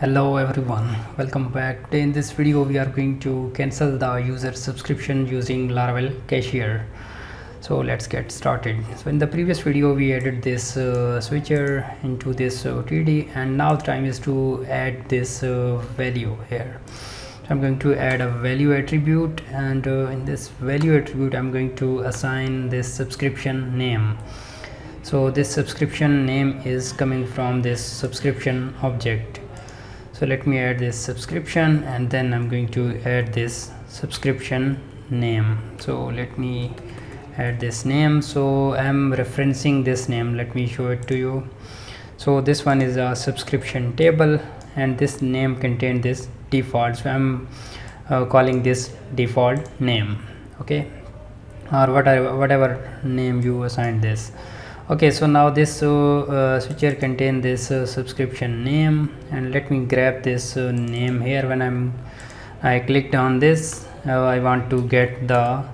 hello everyone welcome back. Today in this video we are going to cancel the user subscription using laravel cashier. So let's get started. So in the previous video we added this uh, switcher into this uh, td and now the time is to add this uh, value here. So i'm going to add a value attribute and uh, in this value attribute i'm going to assign this subscription name. So this subscription name is coming from this subscription object so let me add this subscription and then I'm going to add this subscription name. So let me add this name. So I'm referencing this name. Let me show it to you. So this one is a subscription table and this name contain this default. So I'm uh, calling this default name. Okay? Or whatever whatever name you assign this okay so now this uh, uh, switcher contain this uh, subscription name. And let me grab this uh, name here. When I'm I clicked on this uh, I want to get the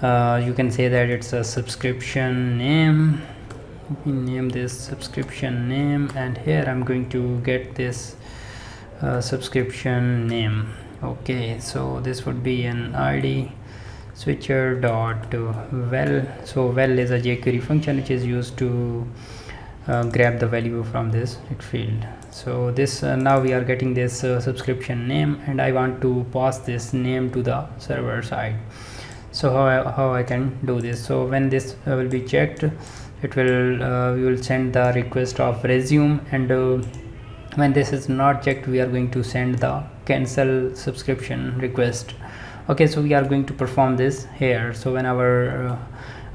uh, you can say that it's a subscription name. Let me name this subscription name. And here I'm going to get this subscription name. Okay so this would be an ID switcher dot val. So val is a jquery function which is used to uh, grab the value from this field. So this uh, now we are getting this uh, subscription name and i want to pass this name to the server side. So how I, how I can do this? So when this uh, will be checked it will uh, we will send the request of resume and uh, when this is not checked we are going to send the cancel subscription request okay so we are going to perform this here. So when our uh,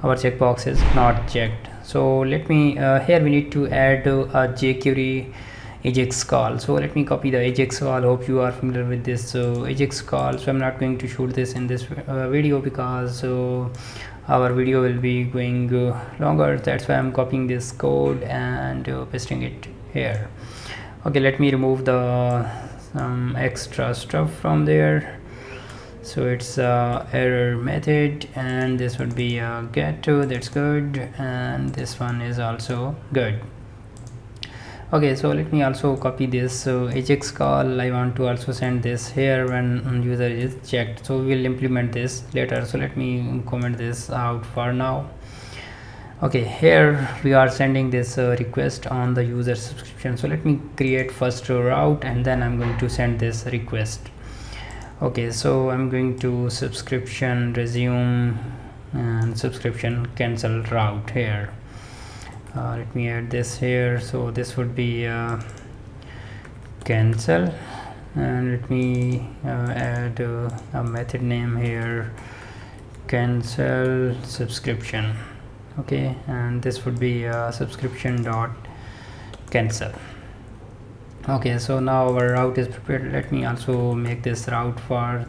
our checkbox is not checked. So let me uh, here we need to add uh, a jquery ajax call. So let me copy the ajax call. Hope you are familiar with this. So ajax call. So i'm not going to shoot this in this uh, video because uh, our video will be going uh, longer. That's why i'm copying this code and pasting it here. Okay let me remove the some extra stuff from there so it's a error method and this would be a get to that's good and this one is also good. Okay so let me also copy this. So ajax call i want to also send this here when user is checked. So we will implement this later. So let me comment this out for now. Okay here we are sending this uh, request on the user subscription. So let me create first route and then i'm going to send this request okay so i'm going to subscription resume and subscription cancel route here. Uh, let me add this here. So this would be uh, cancel. And let me uh, add uh, a method name here. Cancel subscription. Okay and this would be uh, subscription dot cancel okay so now our route is prepared. Let me also make this route for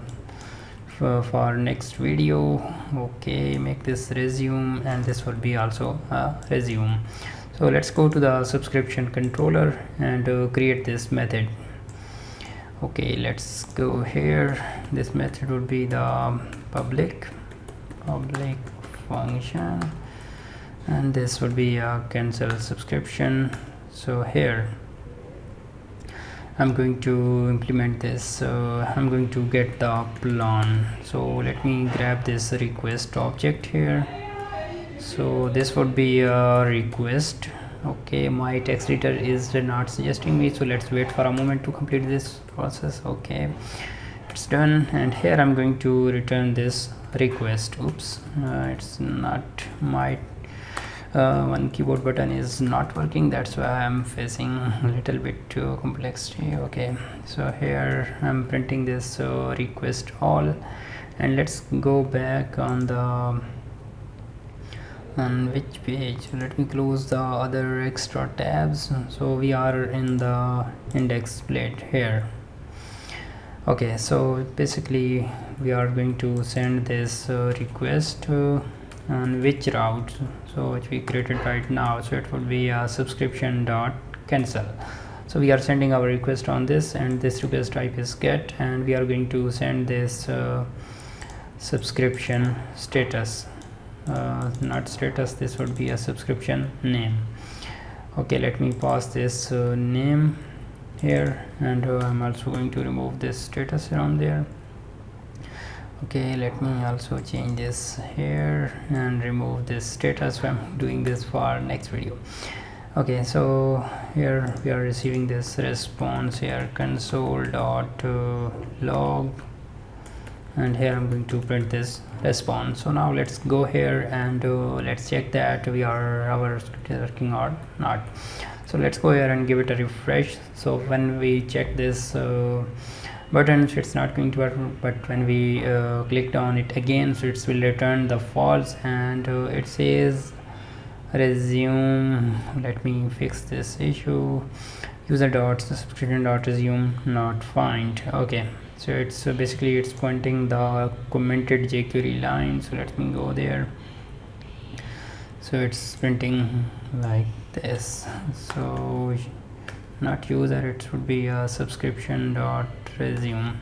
for, for next video. Okay make this resume and this will be also a resume. So let's go to the subscription controller and uh, create this method. Okay let's go here. This method would be the public public function. And this would be a cancel subscription. So here I'm going to implement this so I'm going to get the plan. So let me grab this request object here. So this would be a request. Okay my text editor is not suggesting me so let's wait for a moment to complete this process. Okay it's done and here I'm going to return this request. Oops uh, it's not my uh, one keyboard button is not working. That's why I'm facing a little bit too complexity. Okay so here I'm printing this uh, request all. And let's go back on the on which page? Let me close the other extra tabs. So we are in the index blade here. Okay so basically we are going to send this uh, request uh, on which route. So which we created right now. So it would be a subscription dot cancel. So we are sending our request on this and this request type is get and we are going to send this uh, subscription status. Uh, not status this would be a subscription name. Okay let me pass this uh, name here and uh, I'm also going to remove this status around there okay let me also change this here and remove this status. I'm doing this for next video. Okay so here we are receiving this response here console dot uh, log. And here I'm going to print this response. So now let's go here and uh, let's check that we are our script is working or not. So let's go here and give it a refresh. So when we check this uh, button so it's not going to work but when we uh, clicked on it again so it will return the false and uh, it says resume. Let me fix this issue. User dot subscription dot resume not find. Okay. So it's uh, basically it's pointing the commented jquery line. So let me go there. So it's printing like this. So not user it should be a subscription dot resume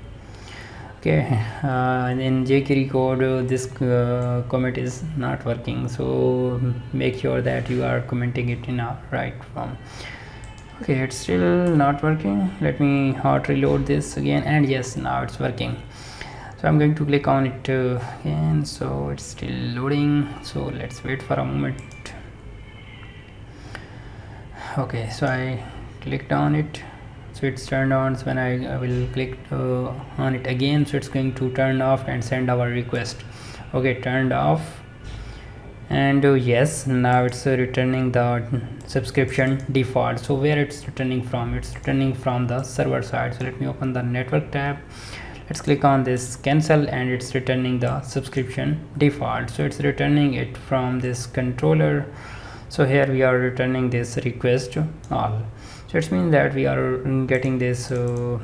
okay uh, in jquery code this uh, commit is not working so make sure that you are commenting it in a right form. Okay it's still not working. Let me hot reload this again and yes now it's working. So i'm going to click on it uh, again so it's still loading so let's wait for a moment. Okay so i clicked on it so it's turned on. So when I, I will click on it again so it's going to turn off and send our request. Okay turned off. And uh, yes now it's uh, returning the subscription default. So where it's returning from? It's returning from the server side. So let me open the network tab. Let's click on this cancel and it's returning the subscription default. So it's returning it from this controller. So here we are returning this request to all so it means that we are getting this uh,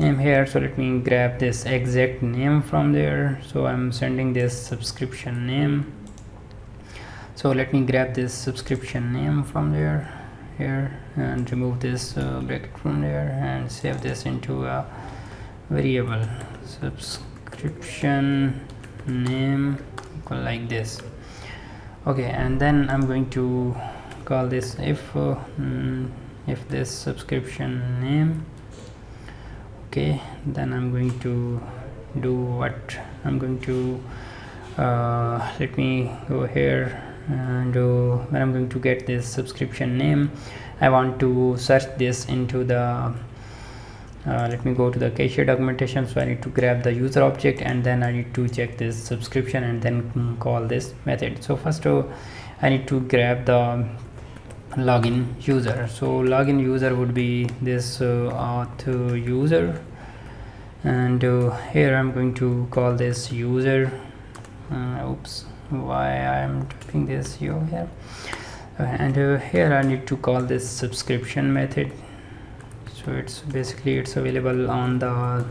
name here. So let me grab this exact name from there. So i'm sending this subscription name. So let me grab this subscription name from there here and remove this uh, bracket from there and save this into a variable subscription name like this. Okay and then i'm going to call this if uh, mm, if this subscription name okay then i'm going to do what i'm going to uh, let me go here and uh, when i'm going to get this subscription name. I want to search this into the uh, let me go to the cashier documentation. So I need to grab the user object and then I need to check this subscription and then call this method. So first uh, I need to grab the login user. So login user would be this uh, auth user. And uh, here I'm going to call this user. Uh, oops. Why I'm typing this here? Uh, and here I need to call this subscription method. So it's basically it's available on the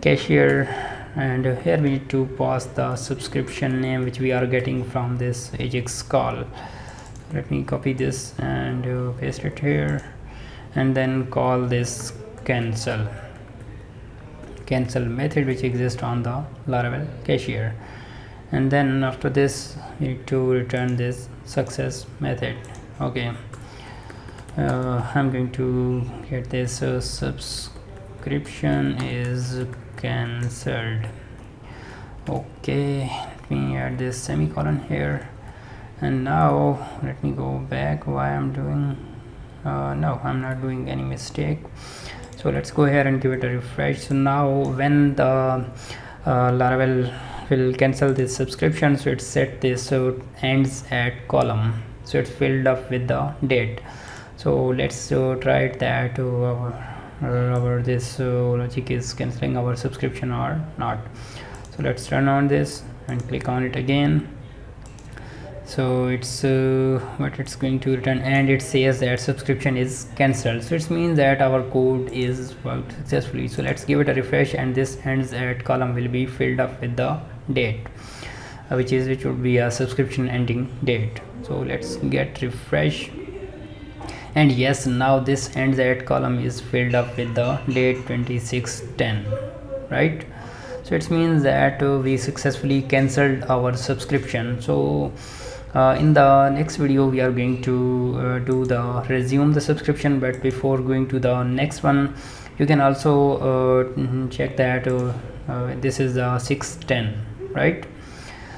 cashier. And here we need to pass the subscription name which we are getting from this ajax call let me copy this and uh, paste it here and then call this cancel. Cancel method which exists on the laravel cashier. And then after this we need to return this success method. Okay. Uh, I'm going to get this uh, subscription is cancelled. Okay. Let me add this semicolon here and now let me go back why I'm doing uh, no I'm not doing any mistake. So let's go here and give it a refresh. So now when the uh, Laravel will cancel this subscription so it's set this so it ends at column. So it's filled up with the date. So let's uh, try it that uh, our, our this uh, logic is cancelling our subscription or not. So let's turn on this and click on it again so it's uh, what it's going to return and it says that subscription is cancelled. So it means that our code is worked successfully. So let's give it a refresh and this ends at column will be filled up with the date uh, which is which would be a subscription ending date. So let's get refresh. And yes now this ends at column is filled up with the date 2610 right? So it means that uh, we successfully cancelled our subscription. So uh, in the next video we are going to uh, do the resume the subscription but before going to the next one you can also uh, mm-hmm, check that uh, uh, this is the 610 right?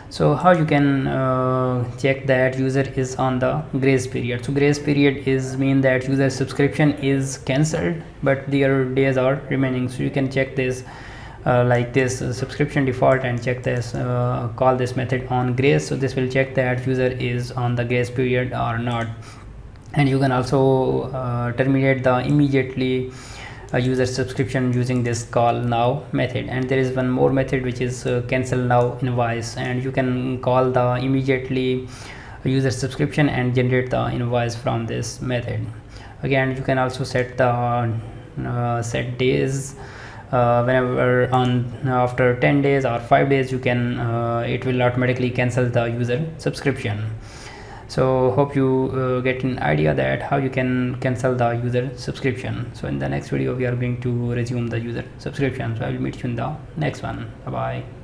So how you can uh, check that user is on the grace period. So grace period is mean that user subscription is cancelled but their days are remaining. So you can check this uh, like this uh, subscription default and check this uh, call this method on grace. So this will check that user is on the grace period or not. And you can also uh, terminate the immediately a user subscription using this call now method. And there is one more method which is uh, cancel now invoice. And you can call the immediately user subscription and generate the invoice from this method. Again you can also set the uh, set days uh, whenever on after 10 days or 5 days you can uh, it will automatically cancel the user subscription. So hope you uh, get an idea that how you can cancel the user subscription. So in the next video we are going to resume the user subscription. So i will meet you in the next one. Bye bye